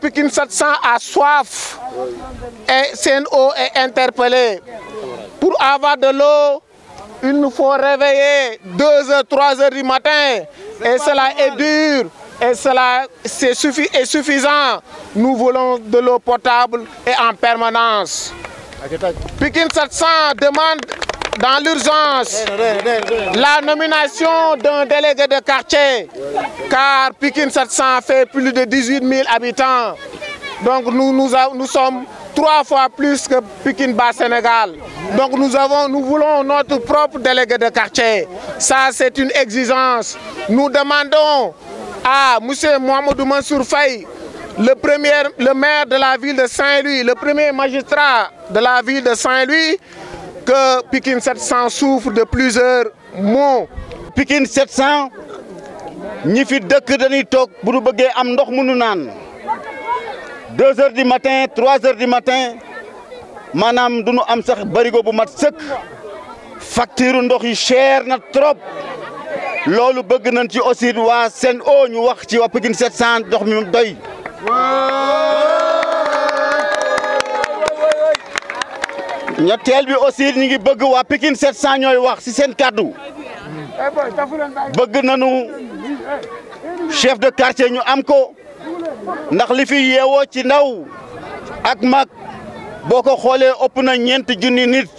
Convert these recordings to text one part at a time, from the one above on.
Pikine 700 a soif et CNO est interpellé. Pour avoir de l'eau, il nous faut réveiller 2 h 3 h du matin. Et cela est dur. Et cela suffi est suffisant. Nous voulons de l'eau potable et en permanence. Pikine 700 demande dans l'urgence la nomination d'un délégué de quartier, car Pikine 700 fait plus de 18 000 habitants. Donc nous, nous, sommes trois fois plus que Pikine Bas Sénégal. Donc nous, avons, nous voulons notre propre délégué de quartier. Ça, c'est une exigence. Nous demandons à M. Mohamedou Mansour Faye, le, premier, le maire de la ville de Saint-Louis, le premier magistrat de la ville de Saint-Louis, que Pikine 700 souffre de plusieurs maux. Pikine 700 ñi fi dëkk dañuy toog bu ñu bëggee am ndox mënu naan deux heures du matin trois heures du matin maanaam du ñu am sax barigo bu mat sëkk facture ndox yi cher na trop loolu bëgg nañ ci aussi waa Sen'Eau ñu wax ci waa Pikine 700 ndox mi doy. Ñetteel bi aussi ñu ngi bëgg waa Pikine 700 ñooy wax ci seen kàddu bëgg nañu chef de quartier ñu am ko ndax li fi yeewoo ci ndaw ak mag boo ko xoolee ëpp na ñeent junni nit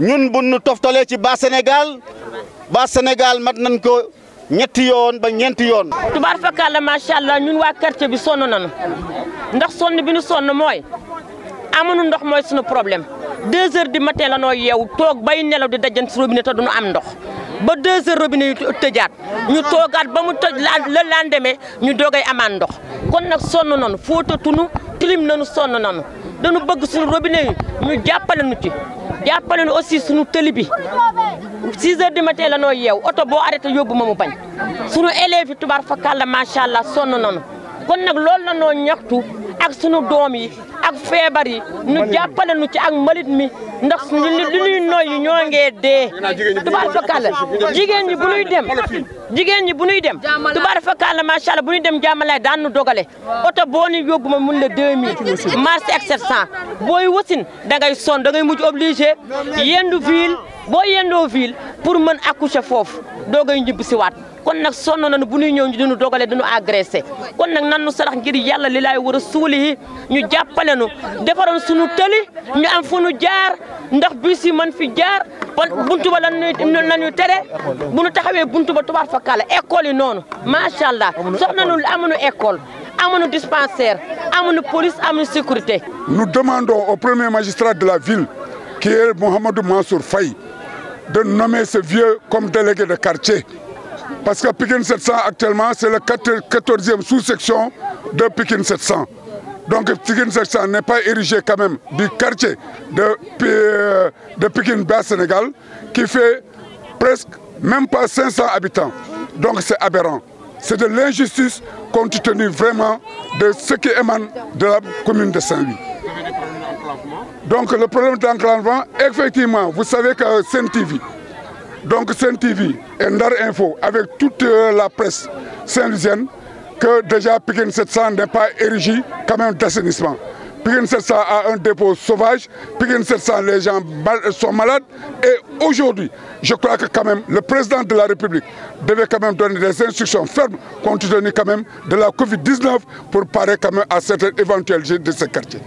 ñun bu nu toftalee ci ba Sénégal ba Sénégal mat nañ ko ñetti yoon ba ñeenti yoon. tubaar fakkaat la macha allah ñun waa quartier bi sonn nañu ndax sonn bi nu sonn mooy amuñu ndox mooy suñu problème. Deux heures du matin la noo yeew toog bay nelaw di dajant si robinet te duñu am ndox. ba deux heures robinet yu tëjaat ñu toogaat ba mu tëj la lendemain ñu doogay amaan ndox. kon nag sonn nañu fóotatunu tilim nañu sonn nañu. dañu bëgg suñu robinet yi ñu jàppale nu ci jàppale nu aussi suñu tëli bi. 6 heures du matin la noo yeew oto boo arrêté yóbbu ma mu bañ. suñu élèves yi tubaar fakàlla macha allah sonn nañu. kon nag loolu la noo ak sunu doom yi ak feebar yi nu jàppale nu ci ak mbalit mi ndax li ñuy noyyi ñoo ngee dee. Tubaar fakàlla jigéen ñi bu ñuy dem jigéen ñi bu ñuy dem tubaar fakàlla macha allah bu ñuy dem jàmmalaay daan nu dogale. Oto boo ni yóbbu ma mun la 2000 marché ak 700 booy wasin da ngay son da ngay mujj obligé yendu ville boo yendoo ville pour mën accoucher foofu doo ngay njibbi si waat kon nag sonn nañu bu ñuy ñëw ñu dinu dogale dinu agressé. kon nag nan nu sarax ngir yàlla li laay war a suuli yi ñu jàppale nu defaroon suñu tëli ñu am fu nu jaar ndax bis yi mën fi jaar buntu ba lan nañu tere bu nu taxawee buntu ba tubaar fakkaala école yi noonu macha allah. Soxna nu amuñu école amuñu dispensaire amuñu police amuñu sécurité. Nous demandons au premier magistrat de la ville qui est Mohamedou Mansour Faye de nommer ce vieux comme délégué de quartier parce que Pikine 700 actuellement c'est la 14e sous-section de Pikine 700 donc Pikine 700 n'est pas érigé quand même du quartier de, de Pikine Bas Sénégal qui fait presque même pas 500 habitants. Donc c'est aberrant. C'est de l'injustice compte tenu vraiment de ce qui émane de la commune de Saint-Louis. Donc le problème d'enclavement effectivement vous savez que Saint-TV donc Saint-TV et Ndar Info avec toute la presse saint-louisienne que déjà Pikine 700 n'est pas érigé quand même d'assainissement. Pikine 700 a un dépôt sauvage, Pikine 700 les gens sont malades et aujourd'hui je crois que quand même le président de la République devait quand même donner des instructions fermes compte tenu quand même de la Covid-19 pour parer quand même à cette éventualité de ce quartier.